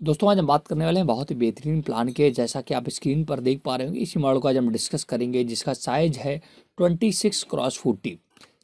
दोस्तों, आज हम बात करने वाले हैं बहुत ही बेहतरीन प्लान के, जैसा कि आप स्क्रीन पर देख पा रहे होंगे। इसी मॉडल को आज हम डिस्कस करेंगे, जिसका साइज़ है ट्वेंटी सिक्स क्रॉस फोर्टी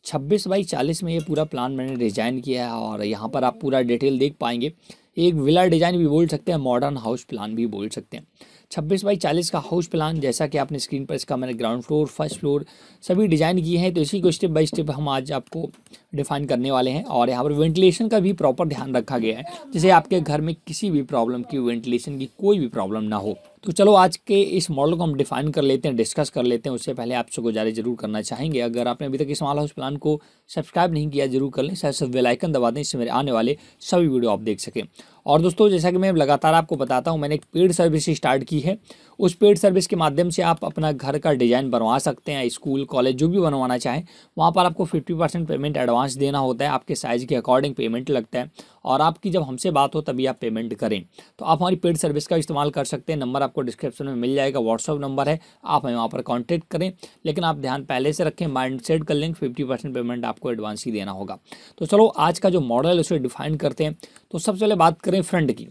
छब्बीस बाई चालीस में ये पूरा प्लान मैंने डिज़ाइन किया है और यहाँ पर आप पूरा डिटेल देख पाएँगे। एक विला डिज़ाइन भी बोल सकते हैं मॉडर्न हाउस प्लान भी बोल सकते हैं। छब्बीस बाई चालीस का हाउस प्लान, जैसा कि आपने स्क्रीन पर इसका मैंने ग्राउंड फ्लोर फ़र्स्ट फ्लोर सभी डिज़ाइन किए हैं तो इसी को स्टेप बाई स्टेप हम आज आपको डिफाइन करने वाले हैं और यहाँ पर वेंटिलेशन का भी प्रॉपर ध्यान रखा गया है। जिससे आपके घर में किसी भी प्रॉब्लम की वेंटिलेशन की कोई भी प्रॉब्लम ना हो। तो चलो आज के इस मॉडल को हम डिफाइन कर लेते हैं डिस्कस कर लेते हैं, उससे पहले आपसे गुजारिश ज़रूर करना चाहेंगे। अगर आपने अभी तक इस स्मॉल हाउस प्लान को सब्सक्राइब नहीं किया, ज़रूर कर लें साथ बेल आइकन दबा दें, इससे मेरे आने वाले सभी वीडियो आप देख सकें। और दोस्तों, जैसा कि मैं लगातार आपको बताता हूँ, मैंने एक पेड सर्विस स्टार्ट की है। उस पेड सर्विस के माध्यम से आप अपना घर का डिज़ाइन बनवा सकते हैं स्कूल कॉलेज जो भी बनवाना चाहें, वहाँ पर आपको फिफ्टी परसेंट पेमेंट एडवांस देना होता है, आपके साइज़ के अकॉर्डिंग पेमेंट लगता है। और आपकी जब हमसे बात हो तभी आप पेमेंट करें। तो आप हमारी पेड सर्विस का इस्तेमाल कर सकते हैं। नंबर आपको डिस्क्रिप्शन में मिल जाएगा व्हाट्सअप नंबर है, आप हमें वहाँ पर कॉन्टैक्ट करें। लेकिन आप ध्यान पहले से रखें माइंड सेट कर लेंगे फिफ्टी पेमेंट आपको एडवांस ही देना होगा। तो चलो, आज का जो मॉडल है, उसे डिफाइन करते हैं। तो सबसे पहले बात करें फ्रंट की।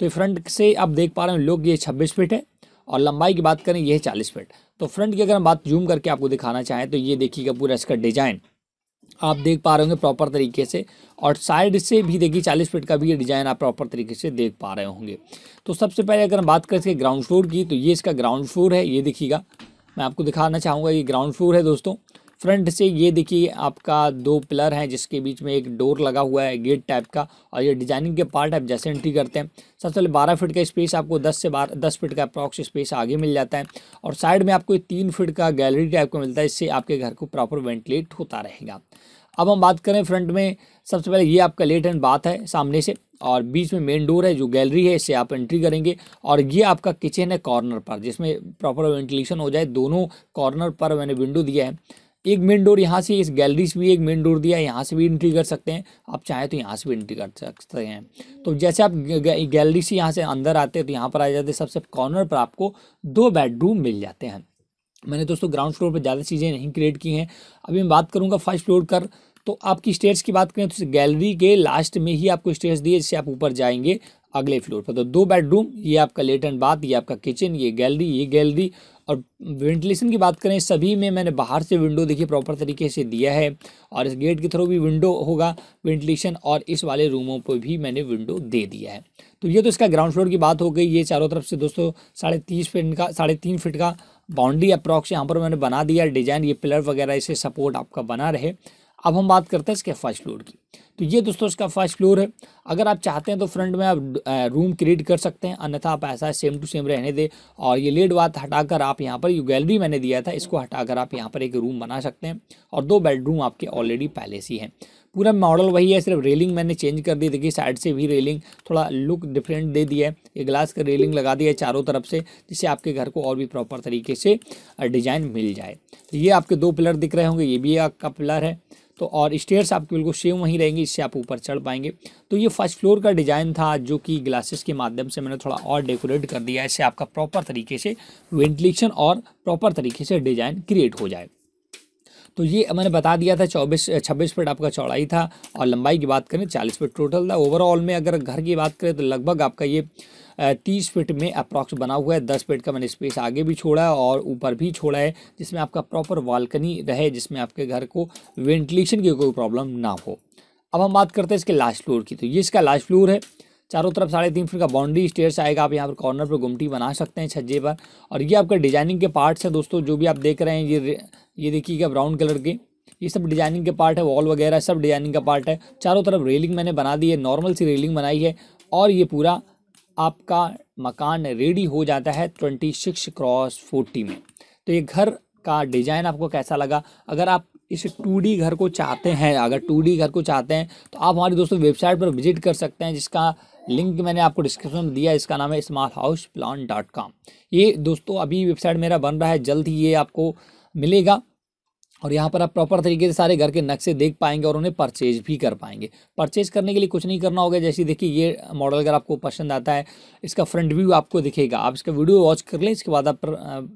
तो फ्रंट से आप देख पा रहे हैं, लोग, ये छब्बीस फीट है और लंबाई की बात करें, ये है चालीस फीट तो फ्रंट की अगर हम बात जूम करके आपको दिखाना चाहें तो ये देखिएगा पूरा इसका डिज़ाइन आप देख पा रहे होंगे प्रॉपर तरीके से। और साइड से भी देखिए चालीस फीट का भी ये डिज़ाइन आप प्रॉपर तरीके से देख पा रहे होंगे। तो सबसे पहले अगर हम बात करें इसके ग्राउंड फ्लोर की तो ये इसका ग्राउंड फ्लोर है, ये देखिएगा। मैं आपको दिखाना चाहूँगा ये ग्राउंड फ्लोर है दोस्तों। फ्रंट से ये देखिए आपका दो पिलर हैं, जिसके बीच में एक डोर लगा हुआ है गेट टाइप का और ये डिज़ाइनिंग के पार्ट आप जैसे एंट्री करते हैं। सबसे पहले बारह फीट का स्पेस आपको दस से बारह, दस फीट का अप्रॉक्स स्पेस आगे मिल जाता है और साइड में आपको तीन फीट का गैलरी टाइप का मिलता है, इससे आपके घर को प्रॉपर वेंटिलेट होता रहेगा। अब हम बात करें फ्रंट में, सबसे पहले ये आपका लेट एंड बात है सामने से और बीच में मेन डोर है जो गैलरी है, इससे आप एंट्री करेंगे और ये आपका किचन है कॉर्नर पर, जिसमें प्रॉपर वेंटिलेशन हो जाए, दोनों कॉर्नर पर मैंने विंडो दिया है। एक मेन डोर यहाँ से, इस गैलरी से भी एक मेन डोर दिया यहाँ से भी एंट्री कर सकते हैं। आप चाहें तो यहाँ से भी एंट्री कर सकते हैं। तो जैसे आप गैलरी से यहाँ से अंदर आते हैं तो यहाँ पर आ जाते हैं, सबसे कॉर्नर पर आपको दो बेडरूम मिल जाते हैं। मैंने दोस्तों ग्राउंड फ्लोर पर ज़्यादा चीज़ें नहीं क्रिएट की हैं। अभी मैं बात करूँगा फ़र्स्ट फ्लोर कर तो आपकी स्टेयर्स की बात करें तो गैलरी के लास्ट में ही आपको स्टेयर्स दिए, जिससे आप ऊपर जाएँगे अगले फ्लोर पर। तो दो बेडरूम ये आपका लेट एंड बाथ ये आपका किचन ये गैलरी ये गैलरी और वेंटिलेशन की बात करें, सभी में मैंने बाहर से विंडो देखिए प्रॉपर तरीके से दिया है और इस गेट के थ्रू भी विंडो होगा वेंटिलेशन और इस वाले रूमों पर भी मैंने विंडो दे दिया है। तो ये तो इसका ग्राउंड फ्लोर की बात हो गई, ये चारों तरफ़ से दोस्तों साढ़े तीस फिट का, साढ़े तीन फिट का बाउंड्री अप्रॉक्स यहाँ पर मैंने बना दिया डिज़ाइन ये पिलर वगैरह इसे सपोर्ट आपका बना रहे। अब हम बात करते हैं इसके फ़र्स्ट फ्लोर की। तो ये दोस्तों इसका फ़र्स्ट फ्लोर है। अगर आप चाहते हैं तो फ्रंट में आप रूम क्रिएट कर सकते हैं। अन्यथा आप ऐसा सेम टू सेम रहने दें। और ये लेड बात हटाकर आप यहाँ पर, ये गैलरी मैंने दिया था, इसको हटाकर आप यहाँ पर एक रूम बना सकते हैं। और दो बेडरूम आपके ऑलरेडी पहले से हैं। पूरा मॉडल वही है, सिर्फ़ रेलिंग मैंने चेंज कर दी। देखिए साइड से भी रेलिंग थोड़ा लुक डिफरेंट दे दिया है। ये ग्लास का रेलिंग लगा दिया है चारों तरफ़ से, जिससे आपके घर को और भी प्रॉपर तरीके से डिज़ाइन मिल जाए। तो ये आपके दो पिलर दिख रहे होंगे, ये भी आपका पिलर है। तो और स्टेयर्स आपके बिल्कुल सेम वहीं रहेंगे, इससे आप ऊपर चढ़ पाएँगे। तो ये फ़र्स्ट फ्लोर का डिज़ाइन था, जो कि ग्लासेस के माध्यम से मैंने थोड़ा और डेकोरेट कर दिया, इससे आपका प्रॉपर तरीके से वेंटिलेशन और प्रॉपर तरीके से डिज़ाइन क्रिएट हो जाए। तो ये मैंने बता दिया था, चौबीस, छब्बीस फीट आपका चौड़ाई था और लंबाई की बात करें, चालीस फीट टोटल था। ओवरऑल में अगर घर की बात करें तो लगभग आपका ये तीस फिट में अप्रॉक्स बना हुआ है। दस फिट का मैंने स्पेस आगे भी छोड़ा है और ऊपर भी छोड़ा है, जिसमें आपका प्रॉपर बालकनी रहे, जिसमें आपके घर को वेंटिलेशन की कोई प्रॉब्लम ना हो। अब हम बात करते हैं इसके लास्ट फ्लोर की। तो ये इसका लास्ट फ्लोर है। चारों तरफ़ साढ़े तीन फीट का बाउंड्री स्टेयर्स आएगा, आप यहाँ पर कॉर्नर पर गुमटी बना सकते हैं छज्जे पर। और ये आपका डिज़ाइनिंग के पार्ट्स हैं दोस्तों, जो भी आप देख रहे हैं, ये ये देखिएगा ब्राउन कलर के। ये सब डिज़ाइनिंग के पार्ट है, वॉल वगैरह सब डिज़ाइनिंग का पार्ट है। चारों तरफ़ रेलिंग मैंने बना दी है, नॉर्मल सी रेलिंग बनाई है और ये पूरा आपका मकान रेडी हो जाता है ट्वेंटी सिक्स क्रॉस फोर्टी में। तो ये घर का डिज़ाइन आपको कैसा लगा? अगर आप इस टू घर को चाहते हैं, अगर टू घर को चाहते हैं तो आप हमारी दोस्तों वेबसाइट पर विज़िट कर सकते हैं, जिसका लिंक मैंने आपको डिस्क्रिप्शन में दिया इसका नाम है smart house plan dot com ये दोस्तों अभी वेबसाइट मेरा बन रहा है, जल्द ही ये आपको मिलेगा। और यहाँ पर आप प्रॉपर तरीके से सारे घर के नक्शे देख पाएँगे और उन्हें परचेज भी कर पाएँगे। परचेज करने के लिए कुछ नहीं करना होगा। जैसे देखिए, ये मॉडल अगर आपको पसंद आता है, इसका फ्रंट व्यू आपको दिखेगा। आप इसका वीडियो वॉच कर लें, इसके बाद आप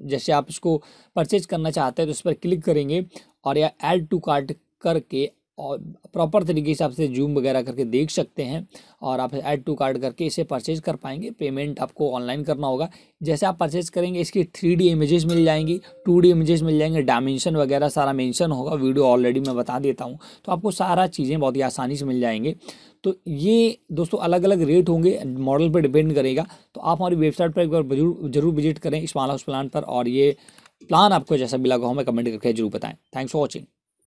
जैसे आप इसको परचेज करना चाहते हैं तो इस पर क्लिक करेंगे और या एड टू कार्ट करके और प्रॉपर तरीके से आपसे जूम वगैरह करके देख सकते हैं और आप ऐड टू कार्ड करके इसे परचेज कर पाएँगे। पेमेंट आपको ऑनलाइन करना होगा। जैसे आप परचेज करेंगे, इसकी थ्री डी इमेजेस मिल जाएँगी। टू डी इमेजेस मिल जाएँगे। डायमेंशन वगैरह सारा मेंशन होगा। वीडियो ऑलरेडी मैं बता देता हूँ। तो आपको सारा चीज़ें बहुत ही आसानी से मिल जाएँगे। तो ये दोस्तों अलग अलग रेट होंगे। मॉडल पर डिपेंड करेगा। तो आप हमारी वेबसाइट पर एक बार ज़रूर ज़रूर विज़िट करें स्मॉल हाउस प्लान पर और ये प्लान आपको जैसा लगा हो मैं कमेंट करके ज़रूर बताएँ। Thanks for watching